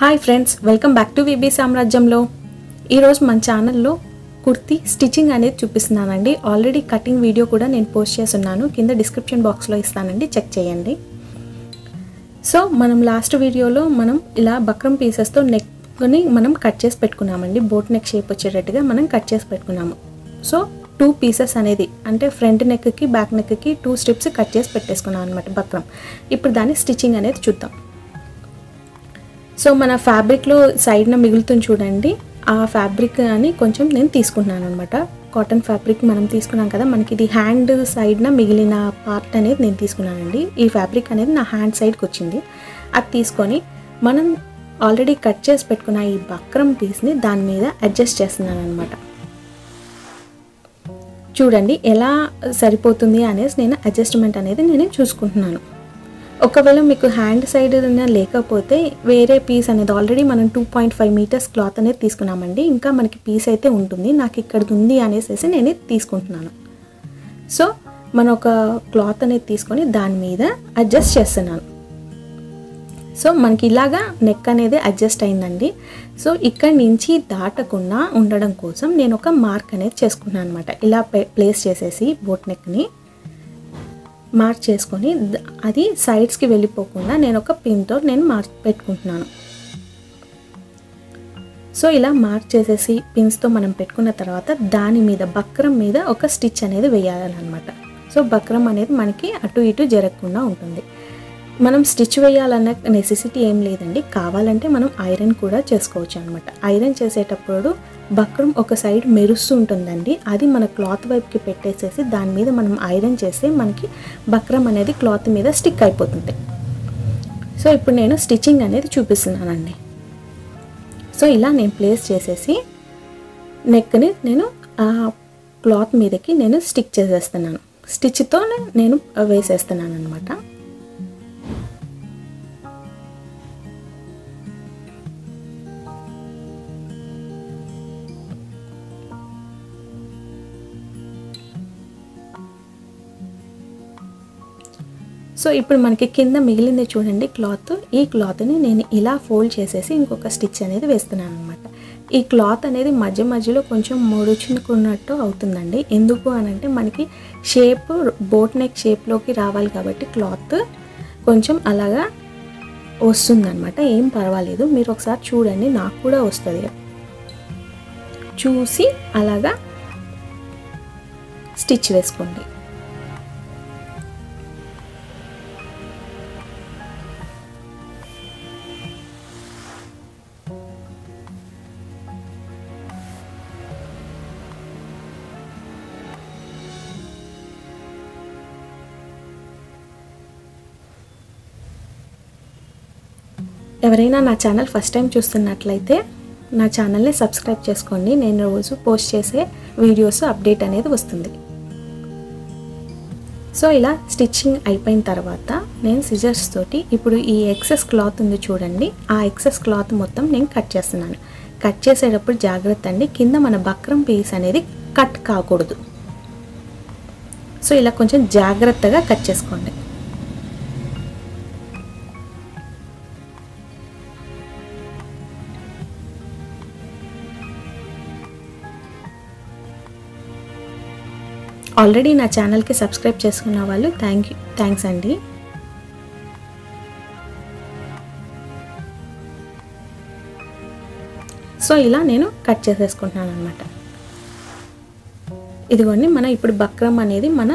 Hi friends welcome back to V B సామ్రాజ్యంలో. ఈరోజు మన ఛానల్లో కుర్తీ స్టిచ్చింగ్ అనేది చూపిస్తున్నానండి. ఆల్రెడీ కటింగ్ వీడియో కూడా నేను పోస్ట్ చేస్తున్నాను. కింద డిస్క్రిప్షన్ బాక్స్లో ఇస్తానండి. చెక్ చేయండి. సో మనం లాస్ట్ వీడియోలో మనం ఇలా బక్రం పీసెస్తో నెక్ని మనం కట్ చేసి పెట్టుకున్నామండి. బోట్ నెక్ షేప్ వచ్చేటట్టుగా మనం కట్ చేసి పెట్టుకున్నాము. సో టూ పీసెస్ అనేది అంటే ఫ్రంట్ నెక్కి బ్యాక్ నెక్కి టూ స్ట్రిప్స్ కట్ చేసి పెట్టేసుకున్నాం అనమాట బక్రం. ఇప్పుడు దాని స్టిచ్చింగ్ అనేది చూద్దాం. సో మన ఫ్యాబ్రిక్లో సైడ్న మిగులుతుంది చూడండి. ఆ ఫ్యాబ్రిక్ అని కొంచెం నేను తీసుకుంటున్నాను అనమాట కాటన్ ఫ్యాబ్రిక్ మనం తీసుకున్నాం కదా మనకి ఇది హ్యాండ్ సైడ్న మిగిలిన పార్ట్ అనేది నేను తీసుకున్నానండి. ఈ ఫ్యాబ్రిక్ అనేది నా హ్యాండ్ సైడ్కి వచ్చింది. అది తీసుకొని మనం ఆల్రెడీ కట్ చేసి పెట్టుకున్న ఈ బక్రం పీస్ని దాని మీద అడ్జస్ట్ చేస్తున్నాను అనమాట చూడండి ఎలా సరిపోతుంది అనేసి నేను అడ్జస్ట్మెంట్ అనేది నేను చూసుకుంటున్నాను. ఒకవేళ మీకు హ్యాండ్ సైడ్ లేకపోతే వేరే పీస్ అనేది ఆల్రెడీ మనం two point five meters cloth అనేది తీసుకున్నామండి. ఇంకా మనకి పీస్ అయితే ఉంటుంది. నాకు ఇక్కడ ఉంది అనేసి నేను తీసుకుంటున్నాను. సో మనం ఒక క్లాత్ అనేది తీసుకొని దాని మీద అడ్జస్ట్ చేస్తున్నాను. సో మనకి ఇలాగా నెక్ అనేది అడ్జస్ట్ అయిందండి. సో ఇక్కడి నుంచి దాటకుండా ఉండడం కోసం నేను ఒక మార్క్ అనేది చేసుకున్నాను అనమాట ఇలా ప్లేస్ చేసేసి బోట్ నెక్ని. మార్క్ చేసుకొని అది సైడ్స్కి వెళ్ళిపోకుండా నేను ఒక పిన్తో నేను మార్క్ పెట్టుకుంటున్నాను. సో ఇలా మార్క్ చేసేసి పిన్స్తో మనం పెట్టుకున్న తర్వాత దాని మీద బక్రం మీద ఒక స్టిచ్ అనేది వేయాలన్నమాట. సో బక్రం అనేది మనకి అటు ఇటు జరగకుండా ఉంటుంది. మనం స్టిచ్ వేయాలన్న నెసెసిటీ ఏం లేదండి. కావాలంటే మనం ఐరన్ కూడా చేసుకోవచ్చు అనమాట ఐరన్ చేసేటప్పుడు బక్రం ఒక సైడ్ మెరుస్తూ ఉంటుందండి అది మన క్లాత్ వైపుకి పెట్టేసేసి దాని మీద మనం ఐరన్ చేస్తే మనకి బక్రం అనేది క్లాత్ మీద స్టిక్ అయిపోతుంది. సో ఇప్పుడు నేను స్టిచ్చింగ్ అనేది చూపిస్తున్నానండి. సో ఇలా నేను ప్లేస్ చేసేసి నెక్ని నేను క్లాత్ మీదకి నేను స్టిక్ చేసేస్తున్నాను. స్టిచ్తో నేను వేసేస్తున్నాను అనమాట సో ఇప్పుడు మనకి కింద మిగిలింది చూడండి క్లాత్. ఈ క్లాత్ని నేను ఇలా ఫోల్డ్ చేసేసి ఇంకొక స్టిచ్ అనేది వేస్తున్నాను అనమాట ఈ క్లాత్ అనేది మధ్య మధ్యలో కొంచెం ముడుచుకున్నట్టు అవుతుందండి. ఎందుకు అని అంటే మనకి షేప్ బోట్ నెక్ షేప్లోకి రావాలి కాబట్టి క్లాత్ కొంచెం అలాగా వస్తుందన్నమాట. ఏం పర్వాలేదు. మీరు ఒకసారి చూడండి. నాకు కూడా వస్తుంది. చూసి అలాగా స్టిచ్ వేసుకోండి. ఎవరైనా నా ఛానల్ ఫస్ట్ టైం చూస్తున్నట్లయితే నా ఛానల్ని సబ్స్క్రైబ్ చేసుకోండి. నేను రోజు పోస్ట్ చేసే వీడియోస్ అప్డేట్ అనేది వస్తుంది. సో ఇలా స్టిచ్చింగ్ అయిపోయిన తర్వాత నేను సిజర్స్ తోటి ఇప్పుడు ఈ ఎక్సెస్ క్లాత్ ఉంది చూడండి. ఆ ఎక్సెస్ క్లాత్ మొత్తం నేను కట్ చేస్తున్నాను. కట్ చేసేటప్పుడు జాగ్రత్త అండి కింద మన బక్రం పీస్ అనేది కట్ కాకూడదు. సో ఇలా కొంచెం జాగ్రత్తగా కట్ చేసుకోండి. ఆల్రెడీ నా ఛానల్కి సబ్స్క్రైబ్ చేసుకున్న వాళ్ళు థ్యాంక్ యూ థ్యాంక్స్ అండి. సో ఇలా నేను కట్ చేసేసుకుంటున్నాను అనమాట ఇదిగోండి మనం ఇప్పుడు బక్రం అనేది మన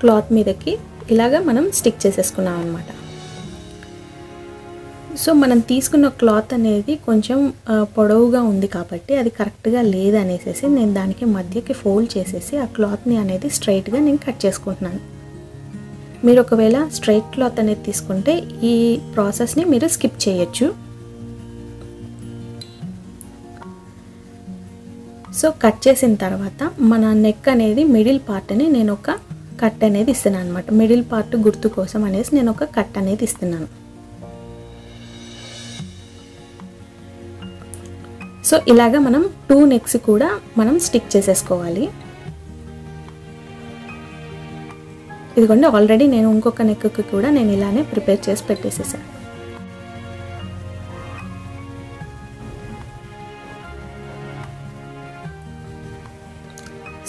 క్లాత్ మీదకి ఇలాగా మనం స్టిక్ చేసేసుకున్నాం అనమాట సో మనం తీసుకున్న క్లాత్ అనేది కొంచెం పొడవుగా ఉంది కాబట్టి అది కరెక్ట్గా లేదనేసేసి నేను దానికి మధ్యకి ఫోల్డ్ చేసేసి ఆ క్లాత్ని అనేది స్ట్రైట్గా నేను కట్ చేసుకుంటున్నాను. మీరు ఒకవేళ స్ట్రైట్ క్లాత్ అనేది తీసుకుంటే ఈ ప్రాసెస్ని మీరు స్కిప్ చేయొచ్చు. సో కట్ చేసిన తర్వాత మన నెక్ అనేది మిడిల్ పార్ట్ని నేను ఒక కట్ అనేది ఇస్తున్నాను అనమాట మిడిల్ పార్ట్ గుర్తు కోసం అనేసి నేను ఒక కట్ అనేది ఇస్తున్నాను. సో ఇలాగ మనం టూ నెక్స్ కూడా మనం స్టిక్ చేసేసుకోవాలి. ఇదిగోండి ఆల్రెడీ నేను ఇంకొక నెక్కి కూడా నేను ఇలానే ప్రిపేర్ చేసి పెట్టేసేసాను.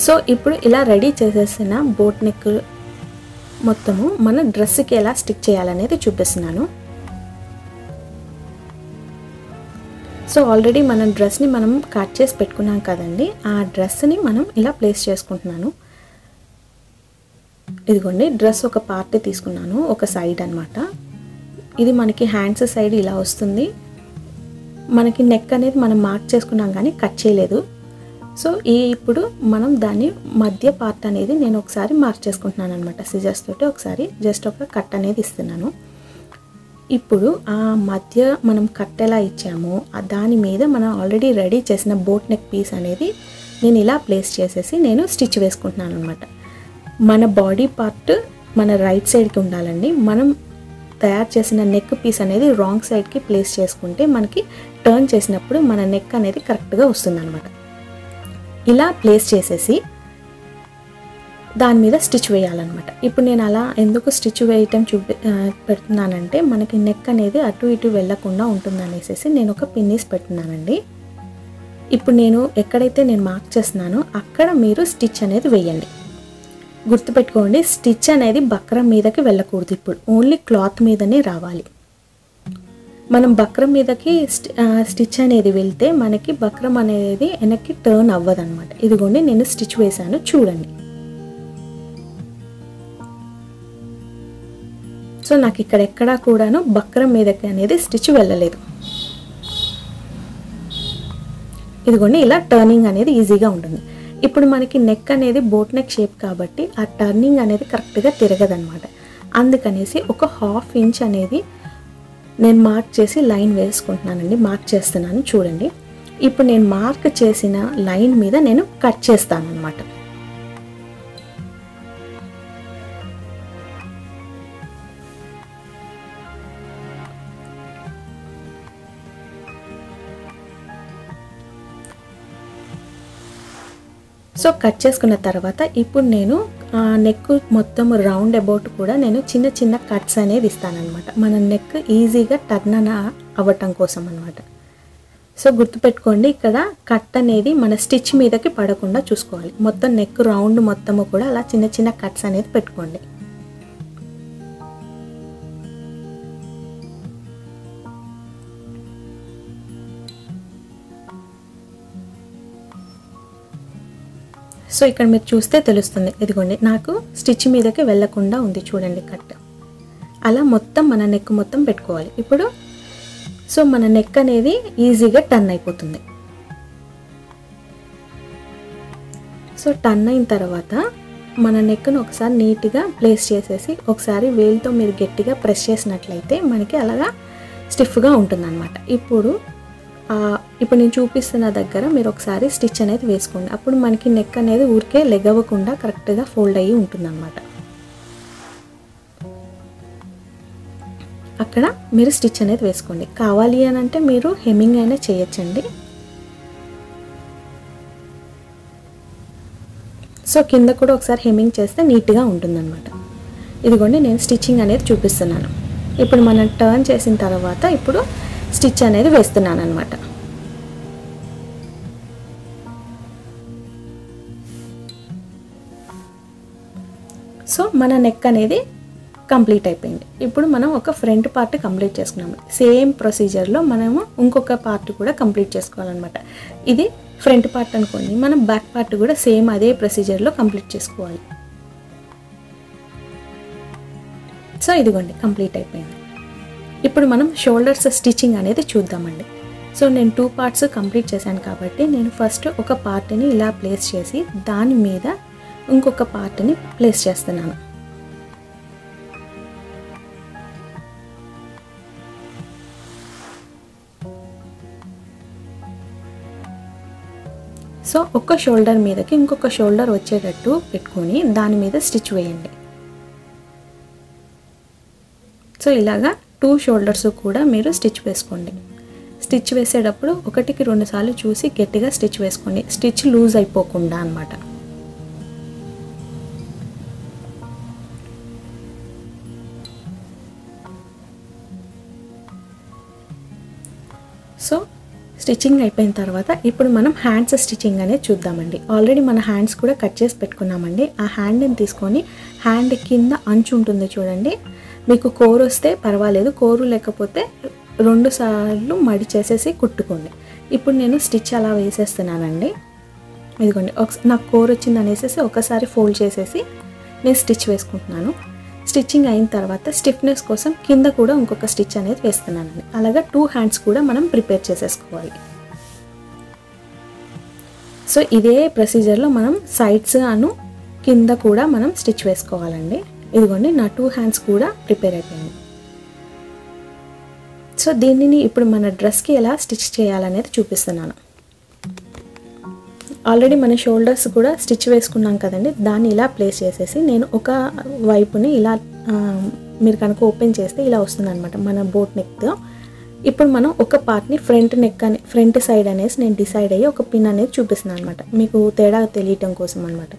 సో ఇప్పుడు ఇలా రెడీ చేసేసిన బోట్ నెక్ మొత్తము మన డ్రెస్కి ఎలా స్టిక్ చేయాలనేది చూపిస్తున్నాను. సో ఆల్రెడీ మనం డ్రెస్ని మనం కట్ చేసి పెట్టుకున్నాం కదండి. ఆ డ్రెస్ని మనం ఇలా ప్లేస్ చేసుకుంటున్నాను. ఇదిగోండి డ్రెస్ ఒక పార్ట్ తీసుకున్నాను ఒక సైడ్ అనమాట ఇది మనకి హ్యాండ్స్ సైడ్ ఇలా వస్తుంది. మనకి నెక్ అనేది మనం మార్క్ చేసుకున్నాం కానీ కట్ చేయలేదు. సో ఈ ఇప్పుడు మనం దాన్ని మధ్య పార్ట్ అనేది నేను ఒకసారి మార్క్ చేసుకుంటున్నాను అనమాట సిజర్స్ తోటి ఒకసారి జస్ట్ ఒక కట్ అనేది ఇస్తున్నాను. ఇప్పుడు ఆ మధ్య మనం కట్ ఎలా ఇచ్చామో దాని మీద మనం ఆల్రెడీ రెడీ చేసిన బోట్ నెక్ పీస్ అనేది నేను ఇలా ప్లేస్ చేసేసి నేను స్టిచ్ వేసుకుంటున్నాను అనమాట మన బాడీ పార్ట్ మన రైట్ సైడ్కి ఉండాలండి. మనం తయారు చేసిన నెక్ పీస్ అనేది రాంగ్ సైడ్కి ప్లేస్ చేసుకుంటే మనకి టర్న్ చేసినప్పుడు మన నెక్ అనేది కరెక్ట్గా వస్తుందన్నమాట. ఇలా ప్లేస్ చేసేసి దాని మీద స్టిచ్ వేయాలన్నమాట. ఇప్పుడు నేను అలా ఎందుకు స్టిచ్ వేయటం చూపి పెడుతున్నానంటే మనకి నెక్ అనేది అటు ఇటు వెళ్ళకుండా ఉంటుందనేసి నేను ఒక పిన్నీస్ పెట్టున్నానండి ఇప్పుడు నేను ఎక్కడైతే నేను మార్క్ చేస్తున్నానో అక్కడ మీరు స్టిచ్ అనేది వేయండి. గుర్తుపెట్టుకోండి స్టిచ్ అనేది బక్రం మీదకి వెళ్ళకూడదు ఇప్పుడు. ఓన్లీ క్లాత్ మీదనే రావాలి. మనం బక్రం మీదకి స్టిచ్ అనేది వెళ్తే మనకి బక్రం అనేది వెనక్కి టర్న్ అవ్వదు అనమాట ఇదిగోండి నేను స్టిచ్ వేశాను చూడండి. సో నాకు ఇక్కడ ఎక్కడా కూడాను బక్రం మీదకి అనేది స్టిచ్ వెళ్ళలేదు. ఇదిగోండి ఇలా టర్నింగ్ అనేది ఈజీగా ఉంటుంది. ఇప్పుడు మనకి నెక్ అనేది బోట్ నెక్ షేప్ కాబట్టి ఆ టర్నింగ్ అనేది కరెక్ట్గా తిరగదనమాట అందుకనేసి ఒక హాఫ్ ఇంచ్ అనేది నేను మార్క్ చేసి లైన్ వేసుకుంటున్నానండి మార్క్ చేస్తున్నాను చూడండి. ఇప్పుడు నేను మార్క్ చేసిన లైన్ మీద నేను కట్ చేస్తాను అనమాట సో కట్ చేసుకున్న తర్వాత ఇప్పుడు నేను నెక్ మొత్తం రౌండ్ అబౌట్ కూడా నేను చిన్న చిన్న కట్స్ అనేది ఇస్తానన్నమాట. మన నెక్ ఈజీగా టర్న్ అన అవ్వటం కోసం అనమాట సో గుర్తుపెట్టుకోండి ఇక్కడ కట్ అనేది మన స్టిచ్ మీదకి పడకుండా చూసుకోవాలి. మొత్తం నెక్ రౌండ్ మొత్తము కూడా అలా చిన్న చిన్న కట్స్ అనేది పెట్టుకోండి. సో ఇక్కడ మీరు చూస్తే తెలుస్తుంది. ఇదిగోండి నాకు స్టిచ్ మీదకి వెళ్ళకుండా ఉంది చూడండి కట్. అలా మొత్తం మన నెక్ మొత్తం పెట్టుకోవాలి. ఇప్పుడు సో మన నెక్ అనేది ఈజీగా టర్న్ అయిపోతుంది. సో టర్న్ అయిన తర్వాత మన నెక్ను ఒకసారి నీట్గా ప్లేస్ చేసేసి ఒకసారి వేలుతో మీరు గట్టిగా ప్రెస్ చేసినట్లయితే మనకి అలాగా స్టిఫ్గా ఉంటుందన్నమాట. ఇప్పుడు ఇప్పుడు నేను చూపిస్తున్న దగ్గర మీరు ఒకసారి స్టిచ్ అనేది వేసుకోండి. అప్పుడు మనకి నెక్ అనేది ఊరికే లెగవకుండా కరెక్ట్గా ఫోల్డ్ అయ్యి ఉంటుందన్నమాట. అక్కడ మీరు స్టిచ్ అనేది వేసుకోండి. కావాలి అని అంటే మీరు హెమ్మింగ్ అయినా చేయొచ్చండి. సో కింద కూడా ఒకసారి హెమ్మింగ్ చేస్తే నీట్గా ఉంటుందన్నమాట. ఇదిగోండి నేను స్టిచ్చింగ్ అనేది చూపిస్తున్నాను. ఇప్పుడు మనం టర్న్ చేసిన తర్వాత ఇప్పుడు స్టిచ్ అనేది వేస్తున్నాను అనమాట సో మన నెక్ అనేది కంప్లీట్ అయిపోయింది. ఇప్పుడు మనం ఒక ఫ్రంట్ పార్ట్ కంప్లీట్ చేసుకున్నాము. సేమ్ ప్రొసీజర్లో మనము ఇంకొక పార్ట్ కూడా కంప్లీట్ చేసుకోవాలన్నమాట. ఇది ఫ్రంట్ పార్ట్ అనుకోండి మనం బ్యాక్ పార్ట్ కూడా సేమ్ అదే ప్రొసీజర్లో కంప్లీట్ చేసుకోవాలి. సో ఇదిగోండి కంప్లీట్ అయిపోయింది. ఇప్పుడు మనం షోల్డర్స్ స్టిచ్చింగ్ అనేది చూద్దామండి. సో నేను టూ పార్ట్స్ కంప్లీట్ చేశాను కాబట్టి నేను ఫస్ట్ ఒక పార్ట్ని ఇలా ప్లేస్ చేసి దాని మీద ఇంకొక పార్ట్ని ప్లేస్ చేస్తున్నాను. సో ఒక షోల్డర్ మీదకి ఇంకొక షోల్డర్ వచ్చేటట్టు పెట్టుకొని దాని మీద స్టిచ్ వేయండి. సో ఇలాగా టూ షోల్డర్స్ కూడా మీరు స్టిచ్ వేసుకోండి. స్టిచ్ వేసేటప్పుడు ఒకటికి రెండు సార్లు చూసి గట్టిగా స్టిచ్ వేసుకోండి. స్టిచ్ లూజ్ అయిపోకుండా అనమాట సో స్టిచ్చింగ్ అయిపోయిన తర్వాత ఇప్పుడు మనం హ్యాండ్స్ స్టిచ్చింగ్ అనేది చూద్దామండి. ఆల్రెడీ మన హ్యాండ్స్ కూడా కట్ చేసి పెట్టుకున్నామండి. ఆ హ్యాండ్ని తీసుకొని హ్యాండ్ కింద అంచు ఉంటుంది చూడండి. మీకు కోరు వస్తే పర్వాలేదు కోరు లేకపోతే రెండు సార్లు మడి చేసేసి కుట్టుకోండి. ఇప్పుడు నేను స్టిచ్ అలా వేసేస్తున్నానండి. ఇదిగోండి ఒక నాకు కోరు వచ్చింది అనేసి ఒకసారి ఫోల్డ్ చేసేసి నేను స్టిచ్ వేసుకుంటున్నాను. స్టిచ్చింగ్ అయిన తర్వాత స్టిఫ్నెస్ కోసం కింద కూడా ఇంకొక స్టిచ్ అనేది వేస్తున్నానండి. అలాగే టూ హ్యాండ్స్ కూడా మనం ప్రిపేర్ చేసేసుకోవాలి. సో ఇదే ప్రొసీజర్లో మనం సైడ్స్ అను కింద కూడా మనం స్టిచ్ వేసుకోవాలండి. ఇదిగోండి నా టూ హ్యాండ్స్ కూడా ప్రిపేర్ అయిపోయింది. సో దీనిని ఇప్పుడు మన డ్రెస్కి ఎలా స్టిచ్ చేయాలనేది చూపిస్తున్నాను. ఆల్రెడీ మన షోల్డర్స్ కూడా స్టిచ్ వేసుకున్నాం కదండి దాన్ని ఇలా ప్లేస్ చేసేసి నేను ఒక వైపుని ఇలా మీరు కనుక ఓపెన్ చేస్తే ఇలా వస్తుంది అనమాట మన బోట్ నెక్తో ఇప్పుడు మనం ఒక పార్ట్ని ఫ్రంట్ నెక్ అని ఫ్రంట్ సైడ్ అనేసి నేను డిసైడ్ అయ్యి ఒక పిన్ అనేది చూపిస్తున్నాను అనమాట మీకు తేడా తెలియటం కోసం అనమాట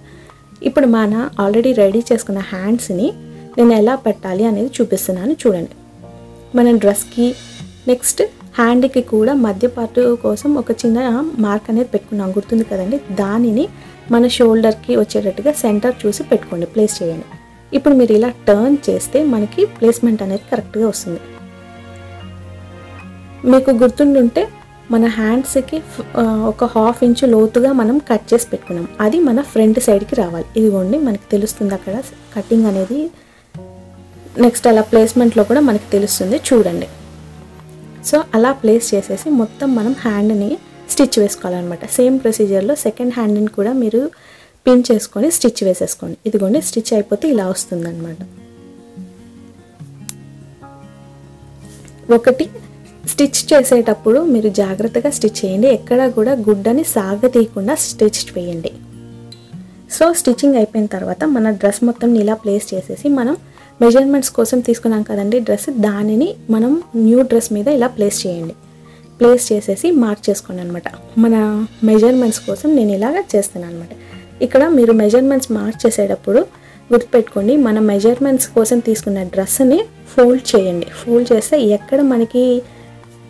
ఇప్పుడు మన ఆల్రెడీ రెడీ చేసుకున్న హ్యాండ్స్ని నేను ఎలా పెట్టాలి అనేది చూపిస్తున్నాను చూడండి. మన డ్రెస్కి నెక్స్ట్ హ్యాండ్కి కూడా మధ్య పార్ట్ కోసం ఒక చిన్న మార్క్ అనేది పెట్టుకున్నాం. గుర్తుంది కదండి? దానిని మన షోల్డర్కి వచ్చేటట్టుగా సెంటర్ చూసి పెట్టుకోండి. ప్లేస్ చేయండి. ఇప్పుడు మీరు ఇలా టర్న్ చేస్తే మనకి ప్లేస్మెంట్ అనేది కరెక్ట్గా వస్తుంది. మీకు గుర్తుండుంటే మన హ్యాండ్స్కి ఒక హాఫ్ ఇంచు లోతుగా మనం కట్ చేసి పెట్టుకున్నాం. అది మన ఫ్రంట్ సైడ్కి రావాలి. ఇదిగోండి మనకి తెలుస్తుంది అక్కడ కటింగ్ అనేది. నెక్స్ట్ అలా ప్లేస్మెంట్లో కూడా మనకి తెలుస్తుంది. చూడండి. సో అలా ప్లేస్ చేసేసి మొత్తం మనం హ్యాండ్ని స్టిచ్ వేసుకోవాలన్నమాట. సేమ్ ప్రొసీజర్లో సెకండ్ హ్యాండ్ని కూడా మీరు పిన్ చేసుకొని స్టిచ్ వేసేసుకోండి. ఇదిగోండి స్టిచ్ అయిపోతే ఇలా వస్తుందన్నమాట. ఒకటి స్టిచ్ చేసేటప్పుడు మీరు జాగ్రత్తగా స్టిచ్ చేయండి. ఎక్కడా కూడా గుడ్డని సాగతీయకుండా స్టిచ్ వేయండి సో స్టిచ్చింగ్ అయిపోయిన తర్వాత మన డ్రెస్ మొత్తం ఇలా ప్లేస్ చేసేసి మనం మెజర్మెంట్స్ కోసం తీసుకున్నాం కదండి. డ్రెస్ దానిని మనం న్యూ డ్రెస్ మీద ఇలా ప్లేస్ చేయండి. ప్లేస్ చేసేసి మార్క్ చేసుకోండి అనమాట మన మెజర్మెంట్స్ కోసం నేను ఇలాగ చేస్తాను అనమాట ఇక్కడ మీరు మెజర్మెంట్స్ మార్క్ చేసేటప్పుడు గుర్తుపెట్టుకోండి మన మెజర్మెంట్స్ కోసం తీసుకున్న డ్రెస్ని ఫోల్డ్ చేయండి. ఫోల్డ్ చేస్తే ఎక్కడ మనకి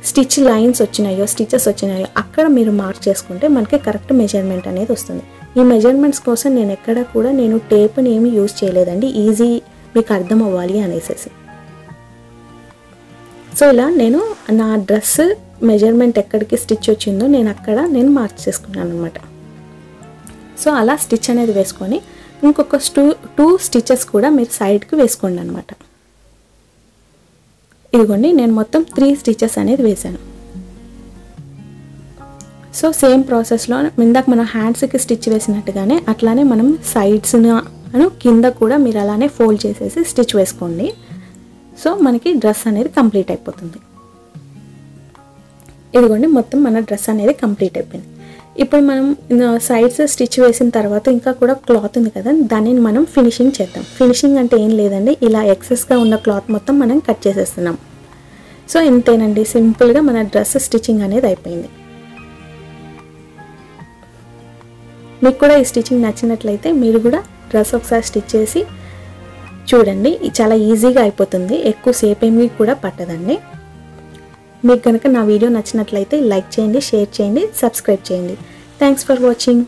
స్టిచ్ లైన్స్ వచ్చినాయో స్టిచెస్ వచ్చినాయో అక్కడ మీరు మార్క్ చేసుకుంటే మనకి కరెక్ట్ మెజర్మెంట్ అనేది వస్తుంది. ఈ మెజర్మెంట్స్ కోసం నేను ఎక్కడ కూడా నేను టేప్ని ఏమి యూజ్ చేయలేదండి. ఈజీ మీకు అర్థం అవ్వాలి అనేసి సో ఇలా నేను నా డ్రెస్ మెజర్మెంట్ ఎక్కడికి స్టిచ్ వచ్చిందో నేను అక్కడ నేను మార్క్ చేసుకున్నాను అనమాట సో అలా స్టిచ్ అనేది వేసుకొని ఇంకొక టూ టూ స్టిచెస్ కూడా మీరు సైడ్కి వేసుకోండి అనమాట ఇదిగోండి నేను మొత్తం త్రీ స్టిచెస్ అనేది వేశాను. సో సేమ్ ప్రాసెస్లో ఇందాక మనం హ్యాండ్స్కి స్టిచ్ వేసినట్టుగానే అట్లానే మనం సైడ్స్ను కింద కూడా మీరు అలానే ఫోల్డ్ చేసేసి స్టిచ్ వేసుకోండి. సో మనకి డ్రెస్ అనేది కంప్లీట్ అయిపోతుంది. ఇదిగోండి మొత్తం మన డ్రెస్ అనేది కంప్లీట్ అయిపోయింది. ఇప్పుడు మనం సైడ్స్ స్టిచ్ వేసిన తర్వాత ఇంకా కూడా క్లాత్ ఉంది కదా దానిని మనం ఫినిషింగ్ చేద్దాం. ఫినిషింగ్ అంటే ఏం లేదండి ఇలా ఎక్సెస్గా ఉన్న క్లాత్ మొత్తం మనం కట్ చేసేస్తున్నాం. సో ఇంతేనండి సింపుల్గా మన డ్రెస్ స్టిచ్చింగ్ అనేది అయిపోయింది. మీకు కూడా ఈ స్టిచ్చింగ్ నచ్చినట్లయితే మీరు కూడా డ్రెస్ ఒకసారి స్టిచ్ చేసి చూడండి చాలా ఈజీగా అయిపోతుంది ఎక్కువ సేపు ఏమీ కూడా పట్టదండి. మీకు కనుక నా వీడియో నచ్చినట్లయితే లైక్ చేయండి షేర్ చేయండి సబ్స్క్రైబ్ చేయండి. Thanks for watching